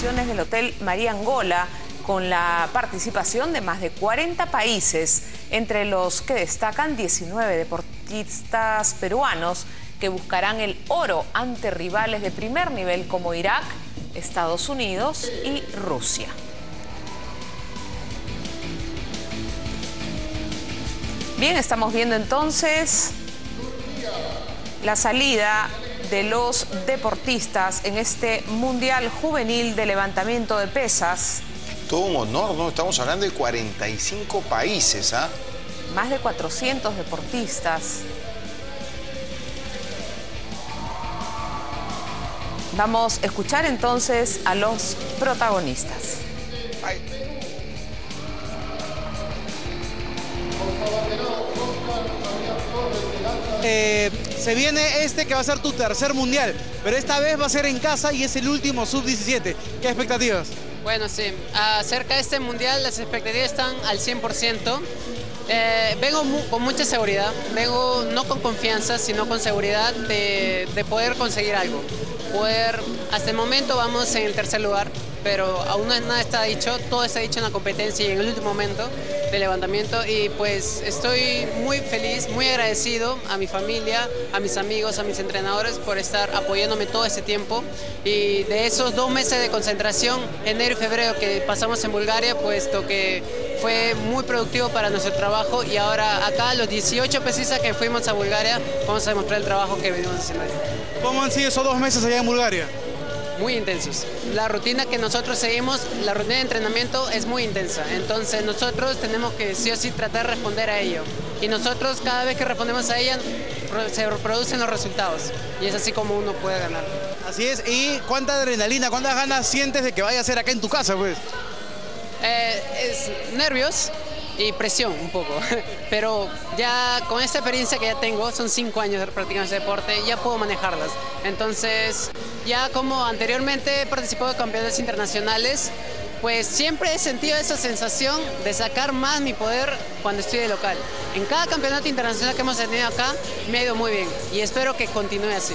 del Hotel María Angola con la participación de más de 40 países, entre los que destacan 19 deportistas peruanos que buscarán el oro ante rivales de primer nivel como Irak, Estados Unidos y Rusia. Bien, estamos viendo entonces la salida de los deportistas en este Mundial Juvenil de Levantamiento de Pesas. Todo un honor, ¿no? Estamos hablando de 45 países, ¿ah? Más de 400 deportistas. Vamos a escuchar entonces a los protagonistas. Eh, se viene este que va a ser tu tercer mundial, pero esta vez va a ser en casa y es el último sub-17. ¿Qué expectativas? Bueno, sí, acerca de este mundial las expectativas están al 100%. Eh, vengo con mucha seguridad, vengo no con confianza, sino con seguridad de, de poder conseguir algo. Poder, hasta el momento vamos en el tercer lugar, pero aún no nada está dicho, todo está dicho en la competencia y en el último momento de levantamiento y pues estoy muy feliz, muy agradecido a mi familia, a mis amigos, a mis entrenadores por estar apoyándome todo ese tiempo y de esos dos meses de concentración, enero y febrero que pasamos en Bulgaria, puesto que fue muy productivo para nuestro trabajo y ahora acá los 18 pesistas que fuimos a Bulgaria vamos a demostrar el trabajo que venimos haciendo. ¿Cómo han sido esos dos meses allá en Bulgaria? Muy intensos. La rutina que nosotros seguimos, la rutina de entrenamiento es muy intensa, entonces nosotros tenemos que sí o sí tratar de responder a ello. Y nosotros cada vez que respondemos a ella, se producen los resultados. Y es así como uno puede ganar. Así es, ¿y cuánta adrenalina, cuántas ganas sientes de que vaya a ser acá en tu casa, pues? Eh, es nervios, y presión un poco. Pero ya con esta experiencia que ya tengo, son cinco años practicando ese deporte, ya puedo manejarlas. Entonces, ya como anteriormente he participado de campeonatos internacionales, pues siempre he sentido esa sensación de sacar más mi poder cuando estoy de local. En cada campeonato internacional que hemos tenido acá me ha ido muy bien y espero que continúe así.